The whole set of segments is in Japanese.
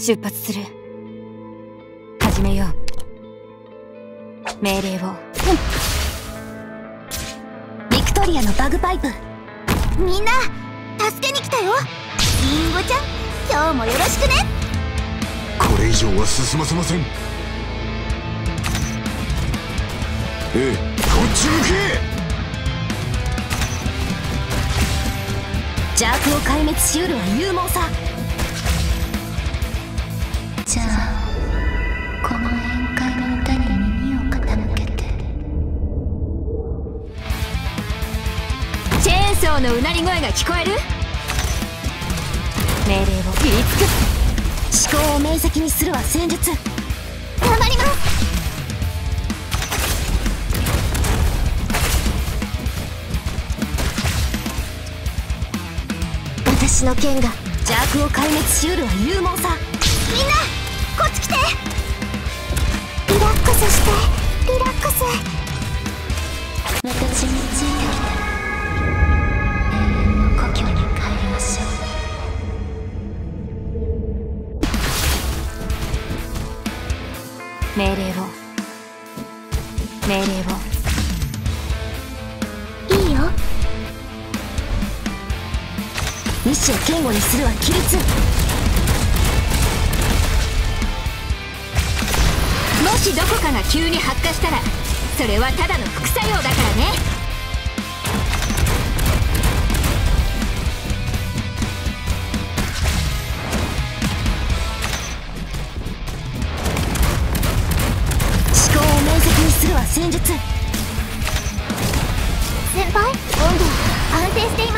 出発する。始めよう。命令を、うん、ビクトリアのバグパイプ。みんな助けに来たよ。リンゴちゃん今日もよろしくね。これ以上は進ませません。ええこっち向け。邪悪を壊滅しうるは勇猛さじゃあこの宴会の歌に耳を傾けて。チェーンソーのうなり声が聞こえる？命令を切りつく。思考を明晰にするは戦術。頑張ります。私の剣が邪悪を壊滅しうるは勇猛さ。みんなリラックス私についてきた永遠の故郷に帰りましょう。命令を命令を意志を堅固にするは規律。どこかが急に発火したらそれはただの副作用だからね。思考を明晰にするは戦術。先輩？温度安定しています。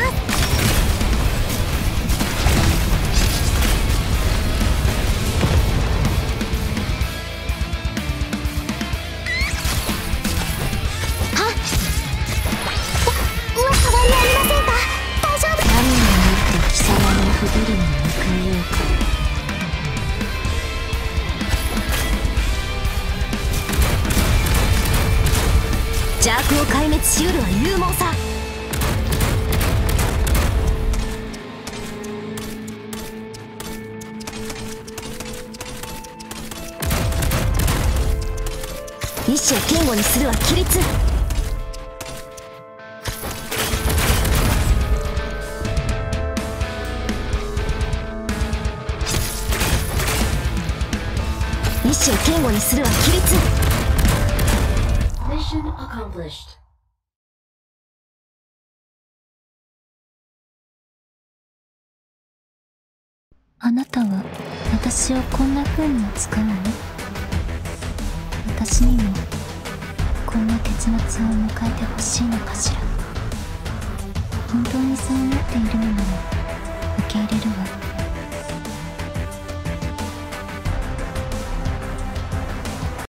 邪悪を壊滅しうるは勇猛さ。意志を堅固にするは規律。意志を堅固にするは規律。Accomplished. あなたは私をこんな風に扱うの私にもこんな結末を迎えてほしいのかしら本当にそう思っているのなら受け入れるわ